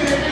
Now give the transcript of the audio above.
Spirit.